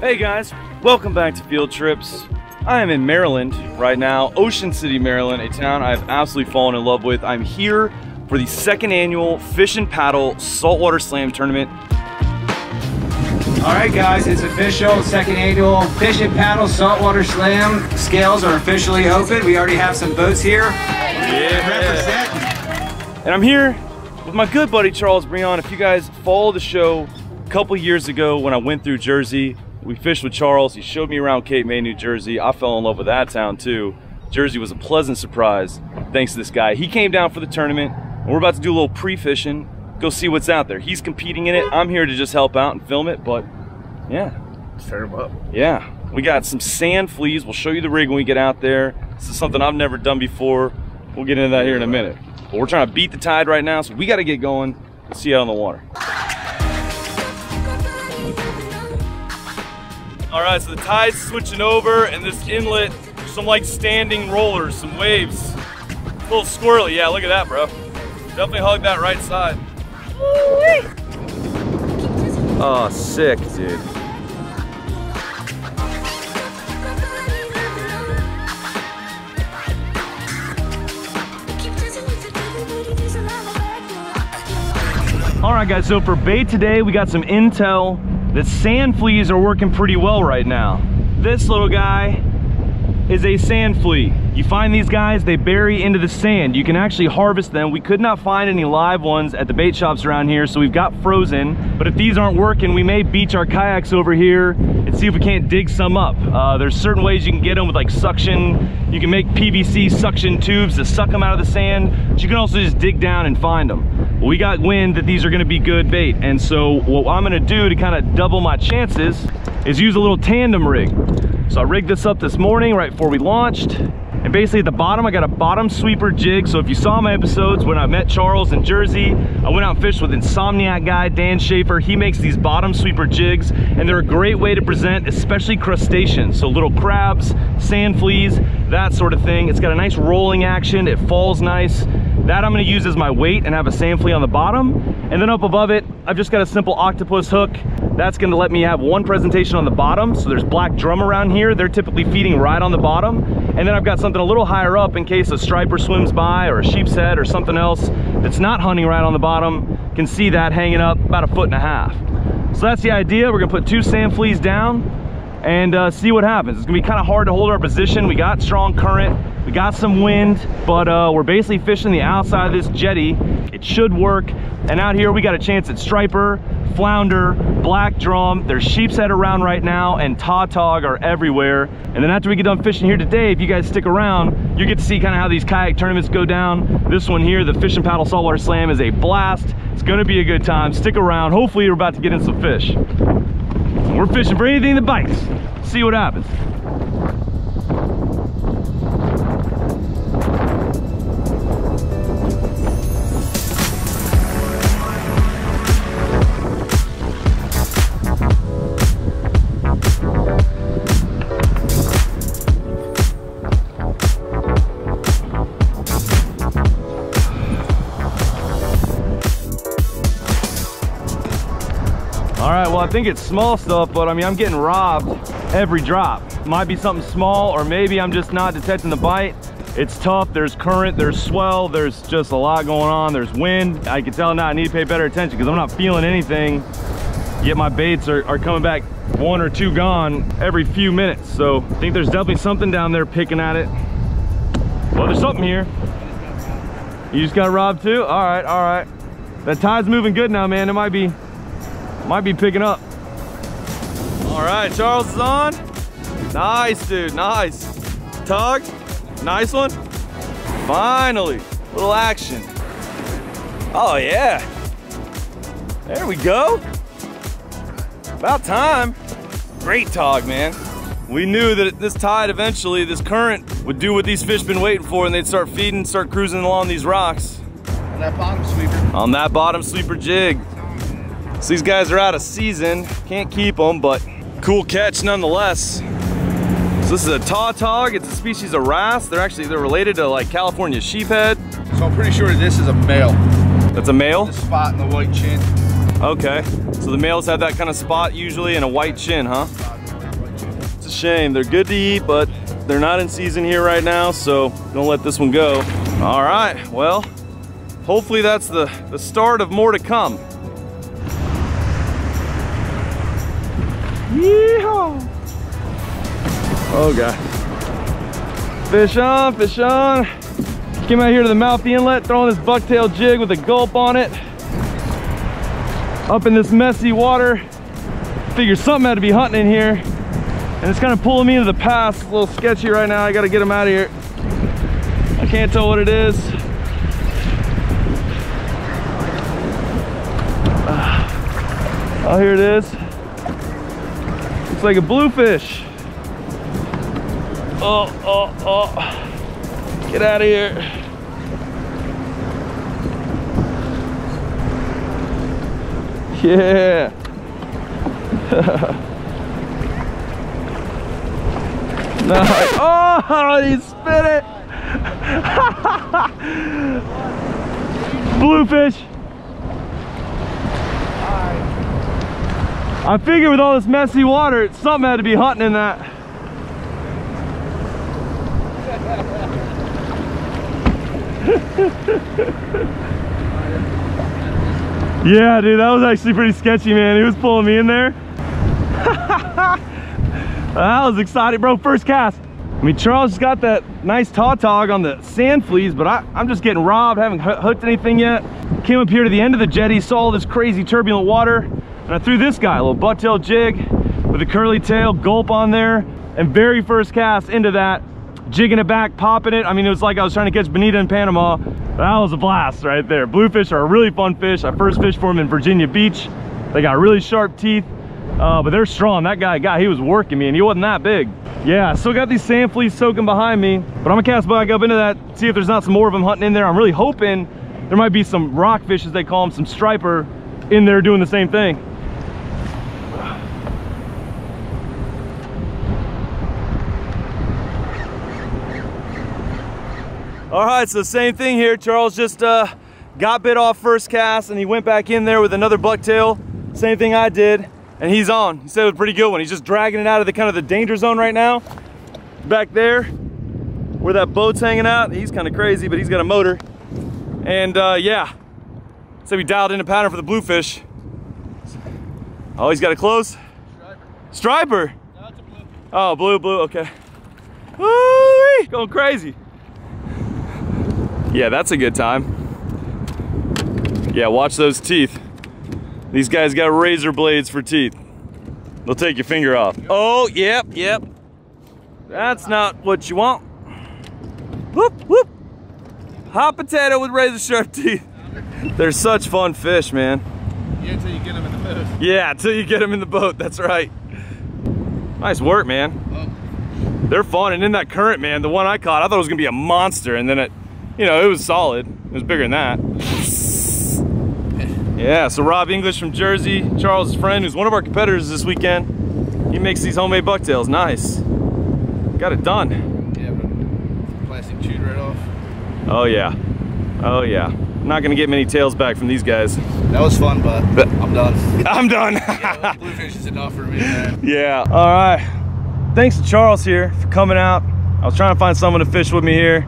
Hey guys, welcome back to Field Trips. I am in Maryland right now, Ocean City, Maryland, a town I've absolutely fallen in love with. I'm here for the second annual Fish and Paddle Saltwater Slam Tournament. All right, guys, it's official. Second annual Fish and Paddle Saltwater Slam. Scales are officially open. We already have some boats here. Yeah. And I'm here with my good buddy Charles Breon. If you guys follow the show, a couple years ago when I went through Jersey, we fished with Charles. He showed me around Cape May, New Jersey. I fell in love with that town too. Jersey was a pleasant surprise thanks to this guy. He came down for the tournament. And we're about to do a little pre-fishing, go see what's out there. He's competing in it. I'm here to just help out and film it, but yeah. Set him up. Yeah. We got some sand fleas. We'll show you the rig when we get out there. This is something I've never done before. We'll get into that here in a minute. But we're trying to beat the tide right now, so we got to get going. See you out on the water. All right, so the tide's switching over, and this inlet, some like standing rollers, some waves. A little squirrely, yeah, look at that, bro. Definitely hug that right side. Oh, sick, dude. All right, guys, so for bait today, we got some intel that sand fleas are working pretty well right now. This little guy is a sand flea. You find these guys, they bury into the sand. You can actually harvest them. We could not find any live ones at the bait shops around here, so we've got frozen. But if these aren't working, we may beach our kayaks over here and see if we can't dig some up. Uh, there's certain ways you can get them with like suction. You can make PVC suction tubes to suck them out of the sand, but you can also just dig down and find them. We got wind that these are gonna be good bait, and so what I'm gonna do to kind of double my chances is use a little tandem rig. So I rigged this up this morning right before we launched. And basically at the bottom, I got a bottom sweeper jig. So if you saw my episodes when I met Charles in Jersey, I went out and fished with Insomniac guy, Dan Schaefer. He makes these bottom sweeper jigs and they're a great way to present, especially crustaceans. So little crabs, sand fleas, that sort of thing. It's got a nice rolling action. It falls nice. That I'm gonna use as my weight and have a sand flea on the bottom. And then up above it, I've just got a simple octopus hook. That's gonna let me have one presentation on the bottom. So there's black drum around here. They're typically feeding right on the bottom. And then I've got something a little higher up in case a striper swims by or a sheepshead or something else that's not hunting right on the bottom. Can see that hanging up about a foot and a half. So that's the idea. We're gonna put two sand fleas down and uh, see what happens. It's gonna be kind of hard to hold our position. We got strong current, we got some wind, but uh, we're basically fishing the outside of this jetty. It should work. And out here, we got a chance at striper, flounder, black drum. There's sheepshead around right now and tautog are everywhere. And then after we get done fishing here today, if you guys stick around, you get to see kind of how these kayak tournaments go down. This one here, the Fish and Paddle Saltwater Slam is a blast. It's gonna be a good time. Stick around. Hopefully you're about to get in some fish. We're fishing for anything that bites. See what happens. All right, well, I think it's small stuff, but I mean, I'm getting robbed every drop. Might be something small, or maybe I'm just not detecting the bite. It's tough, there's current, there's swell, there's just a lot going on, there's wind. I can tell now I need to pay better attention because I'm not feeling anything, yet my baits are, are coming back one or two gone every few minutes. So I think there's definitely something down there picking at it. Well, there's something here. You just got robbed too? All right, all right. That tide's moving good now, man. It might be might be picking up. All right, Charles is on. Nice, dude, nice. Tog, nice one. Finally, little action. Oh yeah. There we go. About time. Great tog, man. We knew that this tide eventually, this current, would do what these fish been waiting for and they'd start feeding, start cruising along these rocks. On that bottom sweeper. On that bottom sweeper jig. So these guys are out of season, can't keep them, but cool catch nonetheless. So this is a tautog, it's a species of wrasse. They're actually, they're related to like California sheephead. So I'm pretty sure this is a male. That's a male? The spot in the white chin. Okay, so the males have that kind of spot usually and a white chin, huh? It's a shame. They're good to eat, but they're not in season here right now, so don't let this one go. All right, well, hopefully that's the, the start of more to come. Oh God. Fish on, fish on. Came out here to the mouth of the inlet, throwing this bucktail jig with a gulp on it. Up in this messy water. Figure something had to be hunting in here. And it's kind of pulling me into the pass. A little sketchy right now. I got to get him out of here. I can't tell what it is. Ah. Oh, here it is. Looks like a bluefish. Oh, oh, oh. Get out of here. Yeah. nice. Oh, he spit it. Bluefish. I figured with all this messy water, something had to be hunting in that. yeah, dude, that was actually pretty sketchy, man. He was pulling me in there. I was excited, bro. First cast. I mean, Charles just got that nice tautog on the sand fleas, but I, am just getting robbed, haven't hooked anything yet. Came up here to the end of the jetty, saw all this crazy turbulent water, and I threw this guy, a little bucktail jig with a curly tail, gulp on there, and very first cast into that, jigging it back, popping it. I mean, it was like I was trying to catch bonita in Panama. That was a blast right there. Bluefish are a really fun fish. I first fished for them in Virginia Beach. They got really sharp teeth, uh, but they're strong. That guy, guy, he was working me and he wasn't that big. Yeah, still got these sand fleas soaking behind me, but I'm gonna cast back up into that, see if there's not some more of them hunting in there. I'm really hoping there might be some rockfish, as they call them, some striper in there doing the same thing. All right, so same thing here. Charles just uh, got bit off first cast and he went back in there with another bucktail. Same thing I did, and he's on. He said it was a pretty good one. He's just dragging it out of the kind of the danger zone right now. Back there, where that boat's hanging out. He's kind of crazy, but he's got a motor. And uh, yeah, so we dialed in a pattern for the bluefish. Oh, he's got it close? Striper. Striper? No, it's a blue. Oh, blue, blue, okay. Woo! Going crazy. Yeah, that's a good time. Yeah, watch those teeth. These guys got razor blades for teeth. They'll take your finger off. Oh, yep, yep. That's not what you want. Whoop, whoop. Hot potato with razor sharp teeth. They're such fun fish, man. Yeah, until you get them in the boat. Yeah, until you get them in the boat. That's right. Nice work, man. Oh. They're fun. And in that current, man, the one I caught, I thought it was going to be a monster. And then it, you know, it was solid. It was bigger than that. Yeah, so Rob English from Jersey, Charles' friend, who's one of our competitors this weekend. He makes these homemade bucktails. Nice. Got it done. Yeah, but plastic chewed right off. Oh, yeah. Oh, yeah. Not going to get many tails back from these guys. That was fun, but But- I'm done. I'm done. yeah, bluefish is enough for me, man. Yeah. All right. Thanks to Charles here for coming out. I was trying to find someone to fish with me here.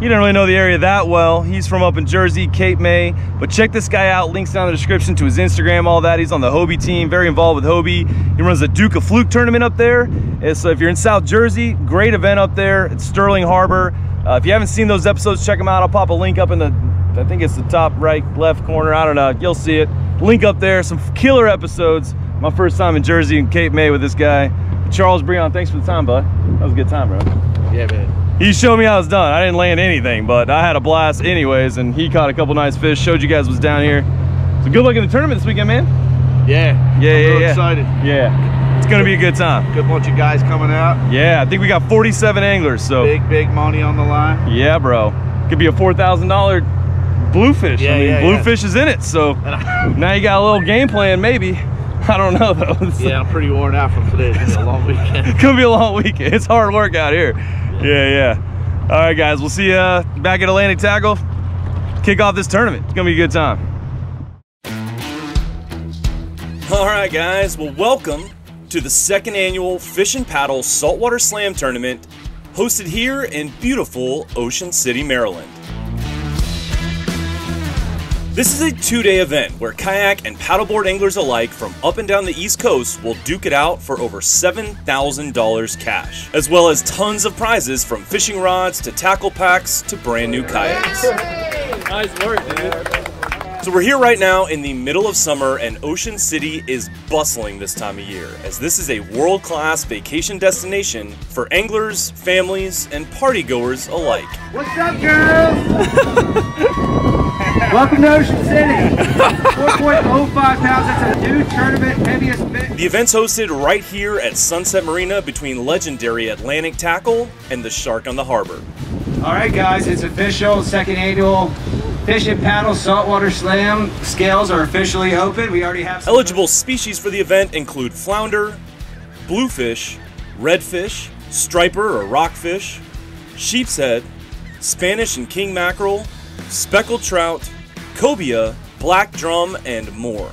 He didn't really know the area that well. He's from up in Jersey, Cape May. But check this guy out. Links down in the description to his Instagram, all that. He's on the Hobie team, very involved with Hobie. He runs the Duke of Fluke tournament up there. And so if you're in South Jersey, great event up there. It's Sterling Harbor. Uh, if you haven't seen those episodes, check them out. I'll pop a link up in the, I think it's the top right, left corner. I don't know. You'll see it. Link up there. Some killer episodes. My first time in Jersey and Cape May with this guy. Charles Breon, thanks for the time, bud. That was a good time, bro. Yeah, man. He showed me how it's done. I didn't land anything, but I had a blast anyways, and he caught a couple nice fish, showed you guys what's down here. So good luck in the tournament this weekend, man. Yeah. Yeah, I'm yeah, yeah. excited. Yeah, it's gonna be a good time. Good bunch of guys coming out. Yeah, I think we got 47 anglers, so Big, big money on the line. yeah, bro. Could be a $4,000 bluefish. Yeah, I mean, yeah, yeah. bluefish is in it, so now you got a little game plan, maybe. I don't know though. Yeah, I'm pretty worn out from today. It's been a long weekend. it's gonna be a long weekend. It's hard work out here. Yeah, yeah. All right, guys. We'll see you back at Atlantic Tackle. Kick off this tournament. It's gonna be a good time. All right, guys. Well, welcome to the second annual Fish and Paddle Saltwater Slam Tournament hosted here in beautiful Ocean City, Maryland. This is a two day event where kayak and paddleboard anglers alike from up and down the East Coast will duke it out for over $7,000 cash, as well as tons of prizes from fishing rods to tackle packs to brand new kayaks. Nice work, dude. So we're here right now in the middle of summer and Ocean City is bustling this time of year as this is a world-class vacation destination for anglers, families, and partygoers alike. What's up, girls? Welcome to Ocean City. 4.05 pounds. That's a new tournament heaviest fish. The event's hosted right here at Sunset Marina between legendary Atlantic Tackle and the Shark on the Harbor. All right, guys, it's official. Second annual Fish and Paddle Saltwater Slam scales are officially open. We already have Eligible species for the event include flounder, bluefish, redfish, striper or rockfish, sheepshead, Spanish and king mackerel, speckled trout, cobia, black drum, and more.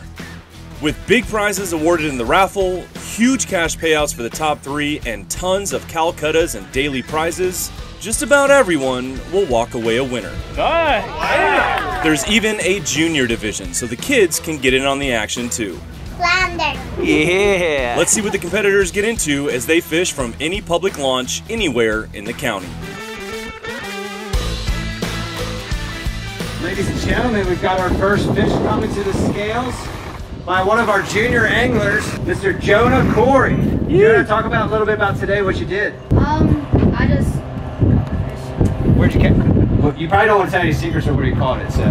With big prizes awarded in the raffle, huge cash payouts for the top three, and tons of Calcuttas and daily prizes, just about everyone will walk away a winner. Nice. There's even a junior division, so the kids can get in on the action too. Flounder. Yeah. Let's see what the competitors get into as they fish from any public launch anywhere in the county. Ladies and gentlemen, we've got our first fish coming to the scales by one of our junior anglers, Mr. Jonah Corey. You want to talk about a little bit about today, what you did. Um, I just Where'd you catch? Well, you probably don't want to tell any secrets of where you caught it, so.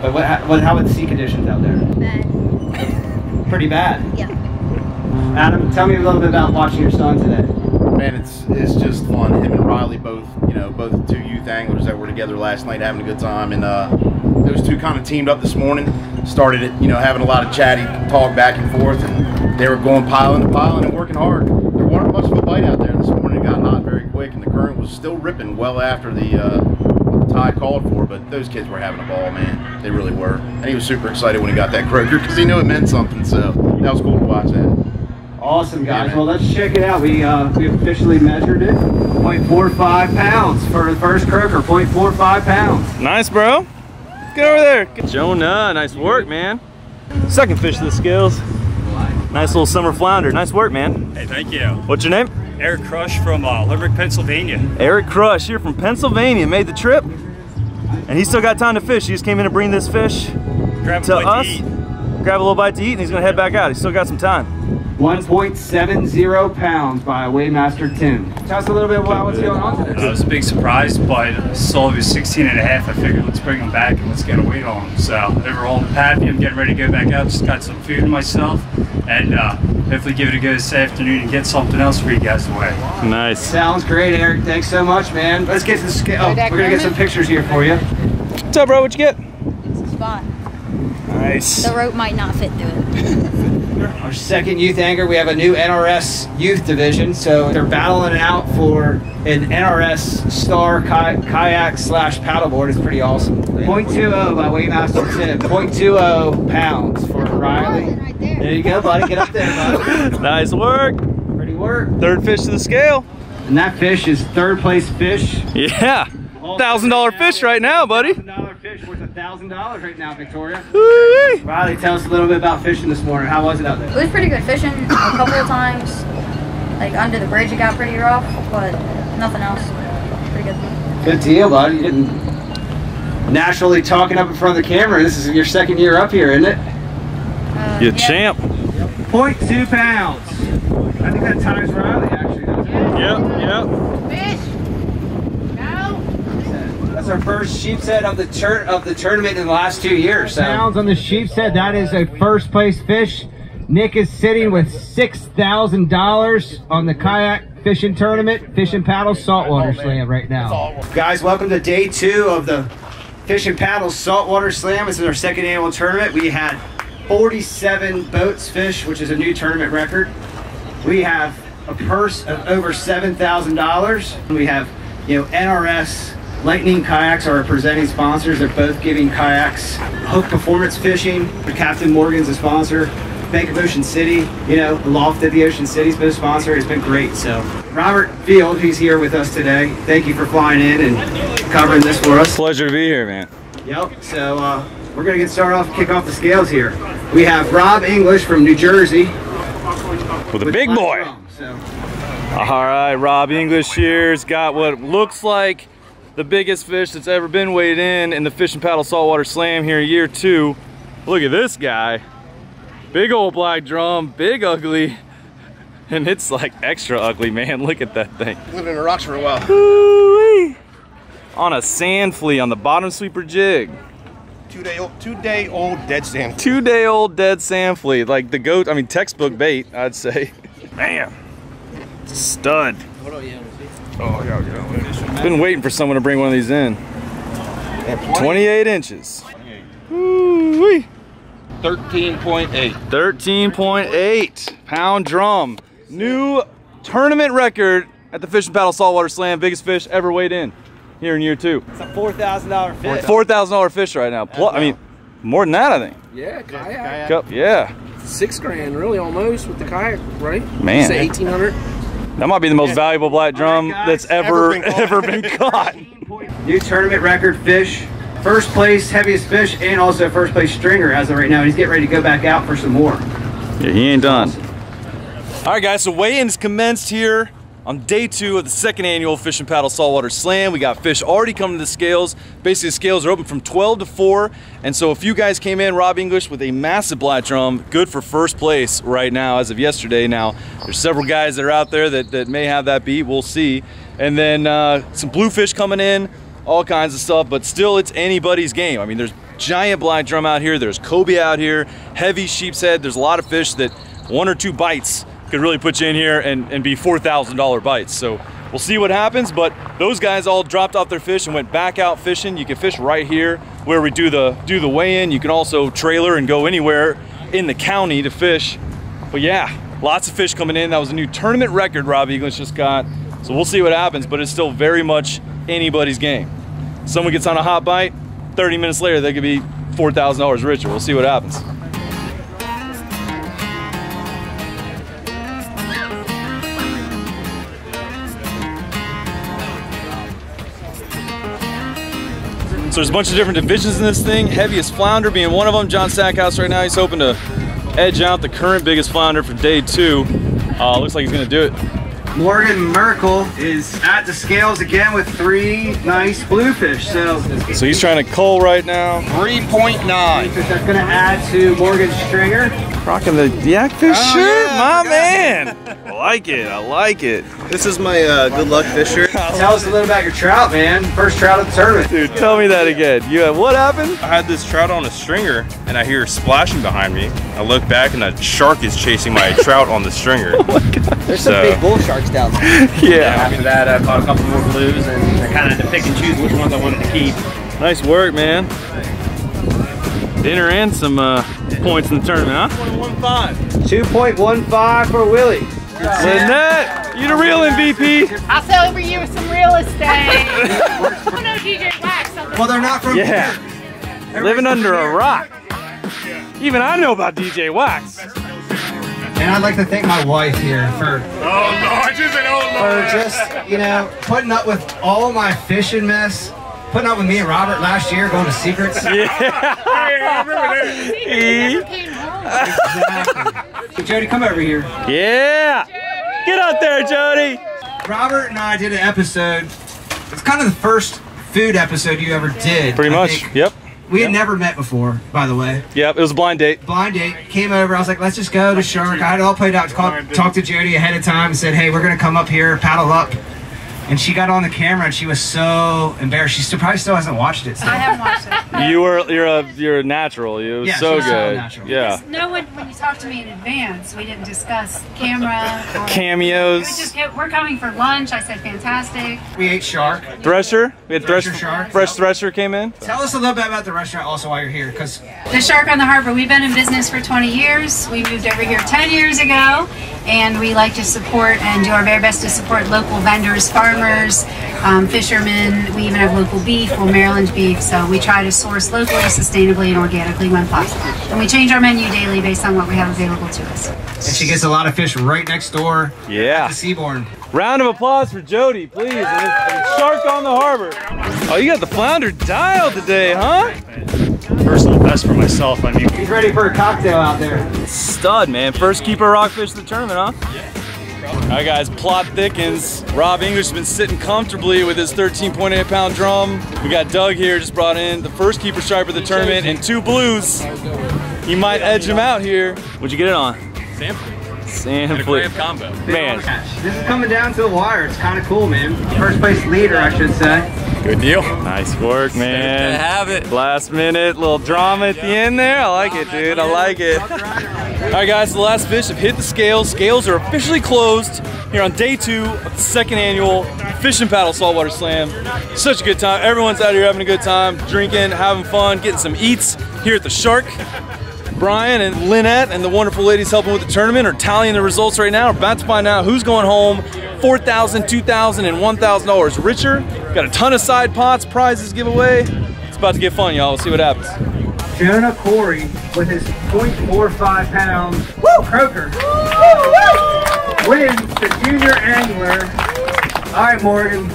But what, what, how were the sea conditions out there? bad. Pretty bad. Yeah. Adam, tell me a little bit about watching your son today. Man, it's it's just fun. Him and Riley both, you know, both two youth anglers that were together last night having a good time, and uh, those two kind of teamed up this morning. Started it, you know, having a lot of chatty talk back and forth, and they were going piling to piling and working hard. There wasn't much of a bite out there this morning. It got hot very quick, and the current was still ripping well after the, uh, the tide called for. But those kids were having a ball, man. They really were, and he was super excited when he got that croaker because he knew it meant something. So that was cool to watch that. Awesome, guys. Yeah, well, let's check it out. We uh, we officially measured it. 0.45 pounds for the first croaker. 0.45 pounds. Nice, bro. Get over there. Jonah, nice work, man. Second fish to the scales. Nice little summer flounder. Nice work, man. Hey, thank you. What's your name? Eric Crush from uh, Limerick, Pennsylvania. Eric Crush here from Pennsylvania. Made the trip. And he still got time to fish. He just came in to bring this fish Grab to us. to. Grab a little bite to eat and he's gonna head back out. He's still got some time. 1.70 pounds by Weighmaster Tim. Tell us a little bit about what's going on Uh, it was a big surprise, but I saw he was 16 and a half. I figured let's bring him back and let's get a weight on him. So they were all happy. I'm getting ready to go back out. Just got some food in myself and uh, hopefully give it a go this afternoon and get something else for you guys away. Nice. Sounds great, Eric. Thanks so much, man. Let's get to the scale. Oh, we're gonna get some pictures here for you. What's up, bro? What you get? Spot. Nice. The rope might not fit through it. Our second youth angler, we have a new NRS youth division, so they're battling it out for an NRS star ki- kayak slash paddleboard. It's pretty awesome. 0.20 by Weighmaster Tim. 0.20 pounds for Riley. Right there. There you go, buddy. Get up there, buddy. Nice work. Pretty work. Third fish to the scale. And that fish is third place fish. Yeah. Thousand dollar fish right now, buddy. Thousand dollar fish worth a thousand dollars right now, Victoria. Riley, tell us a little bit about fishing this morning. How was it out there? It was pretty good fishing a couple of times. Like under the bridge, it got pretty rough, but nothing else. Pretty good. Good deal, buddy. You didn't naturally talking up in front of the camera. This is your second year up here, isn't it? Uh, You yeah. champ. 0.2 pounds. I think that ties Riley, actually. doesn't it? Yep, yep. Fish. No. That's our first sheepshead of the tur- of the tournament in the last two years. So. pounds on the sheepshead. That is a first place fish. Nick is sitting with six thousand dollars on the kayak fishing tournament, fishing and paddle saltwater oh, slam right now. Guys, welcome to day two of the Fish and Paddle Saltwater Slam. This is our second annual tournament. We had 47 boats fish, which is a new tournament record. We have a purse of over $7,000. We have, you know, NRS Lightning Kayaks are our presenting sponsors. They're both giving kayaks. HUK Performance Fishing, Captain Morgan's a sponsor. Bank of Ocean City, you know, the loft at the Ocean City's been a sponsor. It's been great. So, Robert Field, who's here with us today, thank you for flying in and covering this for us. Pleasure to be here, man. Yep. So uh, we're gonna get started off, kick off the scales here. We have Rob English from New Jersey. With a big boy. So All right, Rob English here's got what looks like the biggest fish that's ever been weighed in in the Fish and Paddle Saltwater Slam here in year two. Look at this guy. Big old black drum, big ugly. And it's like extra ugly, man. Look at that thing. Lived in the rocks for a while. Ooh-wee. On a sand flea on the bottom sweeper jig. Two day old, two day old dead sand. Two day old dead sand flea. Like the goat, I mean textbook bait, I'd say. Man, stud. Oh, yeah, yeah. Been waiting for someone to bring one of these in. 28 inches. Ooh-wee. 13.8. 13.8 pound drum. New tournament record at the Fish and Paddle Saltwater Slam. Biggest fish ever weighed in here in year two. it's a four thousand dollar fish. $4,000 fish right now. Plus, I mean, more than that, I think. Yeah, kayak. Cup- Yeah. Six grand, really, almost with the kayak, right? Man. Say eighteen hundred. That might be the most valuable black drum guys, that's ever ever been caught. ever been caught. New tournament record fish. First place heaviest fish and also first place stringer as of right now. He's getting ready to go back out for some more. Yeah, he ain't done. All right, guys, so weigh-ins commenced here on day two of the second annual Fish and Paddle Saltwater Slam. We got fish already coming to the scales. Basically, the scales are open from 12 to 4. And so a few guys came in, Rob English with a massive black drum, good for first place right now as of yesterday. Now, there's several guys that are out there that, that may have that beat. We'll see. And then uh, some bluefish coming in, all kinds of stuff, but still it's anybody's game. I mean, there's giant black drum out here, there's cobia out here, heavy sheepshead. There's a lot of fish that one or two bites could really put you in here and, and be $4,000 bites. So we'll see what happens, but those guys all dropped off their fish and went back out fishing. You can fish right here where we do the, do the weigh-in. You can also trailer and go anywhere in the county to fish. But yeah, lots of fish coming in. That was a new tournament record Rob English just got. So we'll see what happens, but it's still very much anybody's game. Someone gets on a hot bite, 30 minutes later they could be $4,000 richer. We'll see what happens. So there's a bunch of different divisions in this thing. Heaviest flounder being one of them. John Sackhouse right now, he's hoping to edge out the current biggest flounder for day two. Uh, looks like he's gonna do it. Morgan Merkel is at the scales again with three nice bluefish. So So he's trying to cull right now. 3.9. that's gonna add to Morgan's stringer. Rocking the Yakfish shirt, my man. I like it, I like it. This is my uh, good luck fisher. Tell us a little about your trout, man. First trout of the tournament. Dude, tell me that again. You have, what happened? I had this trout on a stringer and I hear splashing behind me. I look back and a shark is chasing my trout on the stringer. Oh my god. There's some big bull sharks down there. Yeah. After that, I caught a couple more blues, and I kind of had to pick and choose which ones I wanted to keep. Nice work, man. Dinner and some uh, points in the tournament, huh? 2.15. 2.15 for Willie. Lynette, you the real MVP. I'll sell over you with some real estate. oh no, DJ Wax. Well, they're not from Yeah. Living under a rock. Even I know about DJ Wax. And I'd like to thank my wife here for oh Lord, just an old for just, you know, putting up with all my fishing mess. Putting up with me and Robert last year going to Seacrets. Yeah, Hey, Jody, come over here. Yeah. Get out there, Jody. Robert and I did an episode. It's kind of the first food episode you ever did. Pretty I much. think. Yep. We had never met before, by the way. Yep. It was a blind date. Blind date. Came over. I was like, let's just go to Shark. I had all played out. Talked to Jody ahead of time and said, hey, we're going to come up here, paddle up. And she got on the camera and she was so embarrassed. She still, probably still hasn't watched it. I haven't watched it. You were you're a you're a natural. You was Yeah, so she's so good. natural. Yeah. No one, when you talked to me in advance, we didn't discuss camera. or- We Cameos. just kept, we're coming for lunch. I said fantastic. We ate shark. Thresher. We had Thresher Thresher. shark. Fresh Thresher came in. Tell us a little bit about the restaurant also while you're here, because The Shark on the Harbor, we've been in business for 20 years. We moved over here 10 years ago, and we like to support and do our very best to support local vendors, farmers, um, fishermen. We even have local beef or Maryland beef. So we try to source locally, sustainably, and organically when possible. And we change our menu daily based on what we have available to us. And she gets a lot of fish right next door. Yeah. To Seaborn. Round of applause for Jody, please. And Shark on the harbor. Oh, you got the flounder dial today, huh? Personal best for myself. I mean, He's ready for a cocktail out there. Stud, man. First keeper rockfish of the tournament, huh? All right, guys, plot thickens. Rob English has been sitting comfortably with his 13.8 pound drum. We got Doug here, just brought in the first keeper striper of the tournament and two blues. He might edge him out here. What'd you get it on? Sam. Sand Graham combo. Man, This is coming down to the wire. It's kind of cool, man. First place leader, I should say. Good deal. nice work, man. to have it. Last minute, little drama at the end there. I like it, dude. I like it. All right, guys, the last fish have hit the scales. Scales are officially closed here on day two of the second annual Fish and Paddle Saltwater Slam. Such a good time. Everyone's out here having a good time, drinking, having fun, getting some eats here at the Shark. Brian and Lynette and the wonderful ladies helping with the tournament are tallying the results right now. We're about to find out who's going home $4,000, $2,000, and $1,000 richer. Got a ton of side pots, prizes giveaway. It's about to get fun, y'all. We'll see what happens. Jonah Corey with his 0.45 pound croaker wins the junior angler. All right, Morgan.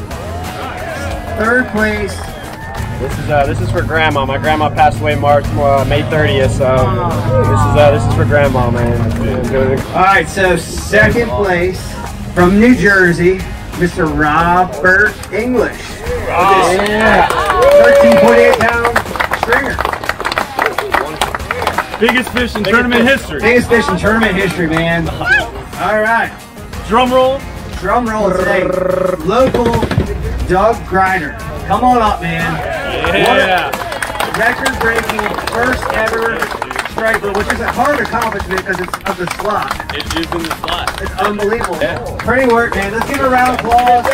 Third place. This is uh, this is for grandma. My grandma passed away March uh, May 30th, so this is uh, this is for grandma, man. All right, so second place from New Jersey, Mr. Robert English. Yeah. 13.8 pound stringer. Biggest fish in tournament history. Biggest fish in tournament history, man. All right. Drum roll. Drum roll today. Local Doug Griner. Come on up, man. Yeah. Record breaking first ever striper, which is a hard accomplishment because it's of the slot. It's using the slot. It's unbelievable. Pretty work, man. Let's give a round of applause.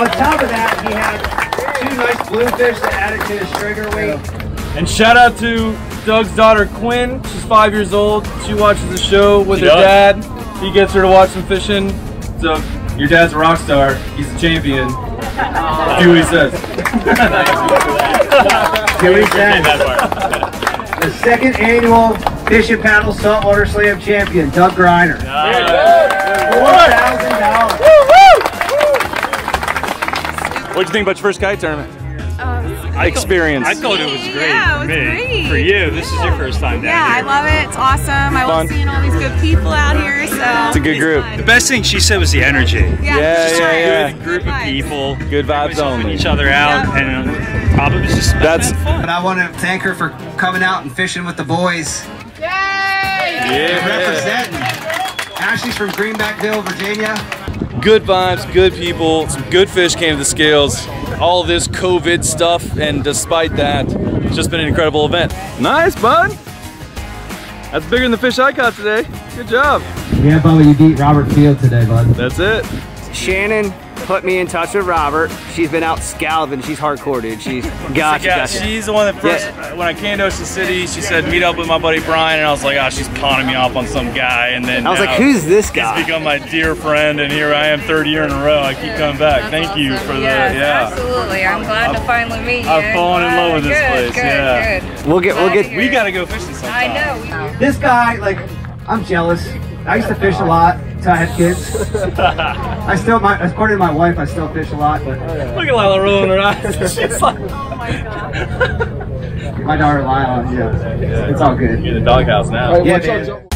On top of that, he had two nice bluefish that added to his trigger weight. And shout out to Doug's daughter Quinn. She's five years old. She watches the show with She her does? dad. He gets her to watch some fishing. So your dad's a rock star. He's a champion. Do what he says. Here he says. The second annual Fish and Paddle Saltwater Slam champion, Doug Griner. $4,000. What'd you think about your first kite tournament? Experience. I thought it was great. Yeah, it for was me. great. For you, this is your first time down Yeah, I love it. It's awesome. I Fun. love seeing all these good people out here. So It's a good group. The best thing she said was the energy. Yeah, Yeah, for yeah, yeah. Good group of people. Good vibes Everybody's helping only. each other out, and uh, probably was just That's But I want to thank her for coming out and fishing with the boys. yeah. Representing. Ashley's from Greenbackville, Virginia. Good vibes, good people, some good fish came to the scales. All this COVID stuff, and despite that, it's just been an incredible event. Nice, bud. That's bigger than the fish I caught today. Good job. Yeah, Bubba, you beat Robert Field today, bud. That's it. Shannon put me in touch with Robert. She's been out scalving. She's hardcore, dude. She's gotcha, yeah, gotcha. she's the one that first, when I came to Ocean City, she said meet up with my buddy Brian, and I was like, oh, she's pawning me off on some guy, and then I was like, uh, who's this guy? He's guy? become my dear friend, and here I am, third year in a row. I keep coming back. Thank you for the, yes, yeah. absolutely. I'm glad to finally meet you. I've fallen in love with this Good, place, Good, yeah. good. We'll get, we'll get. We gotta go fishing sometime. I know. This guy, like, I'm jealous. I used to fish a lot until I had kids. I still, my, according to my wife, I still fish a lot, but Look at Lila rolling her eyes. She's like, my daughter Lila, yeah, it's all good. you're in the doghouse now. Yeah, man.